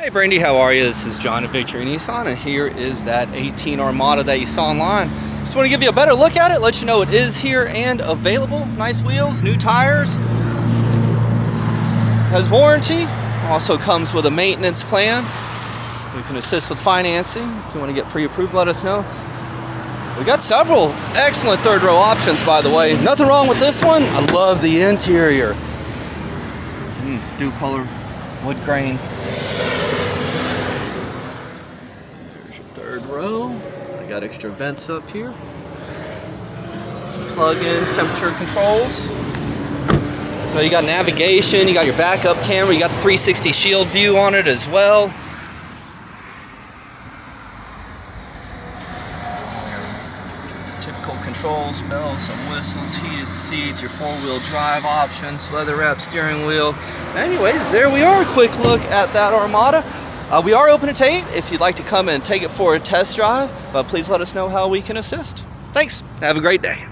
Hey Brandie, how are you? This is John at Victory Nissan and here is that 18 Armada that you saw online. Just want to give you a better look at it, let you know it is here and available. Nice wheels, new tires, has warranty, also comes with a maintenance plan. We can assist with financing. If you want to get pre-approved, let us know. We got several excellent third row options, by the way. Nothing wrong with this one. I love the interior. Mm, dual color wood grain third row. I got extra vents up here. Some plug-ins, temperature controls. So you got navigation, you got your backup camera, you got the 360 shield view on it as well. Typical controls, bells and whistles, heated seats, your four-wheel drive options, leather-wrapped steering wheel. Anyways, there we are. Quick look at that Armada. Uh, we are open at 8 if you'd like to come and take it for a test drive, but please let us know how we can assist. Thanks. Have a great day.